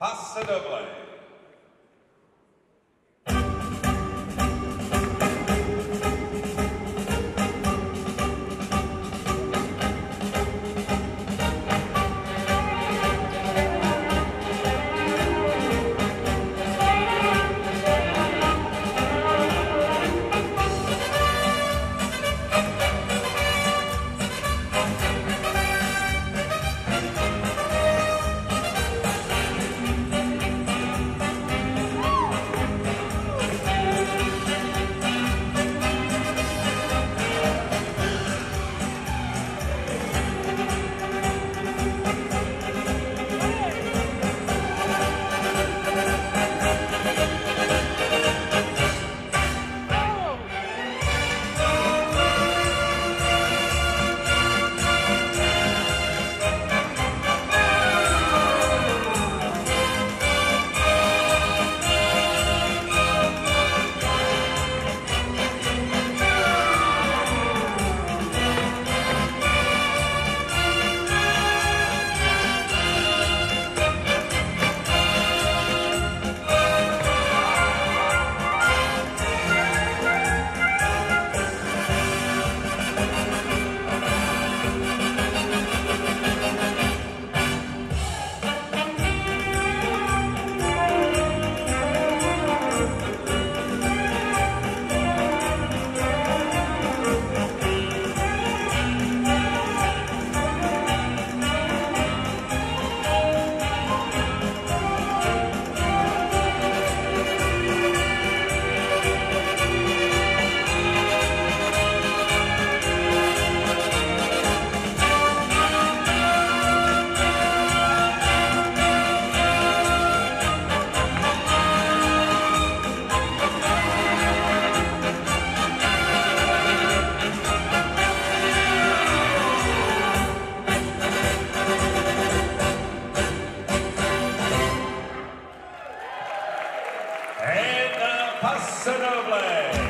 Passa the play. Pasadable.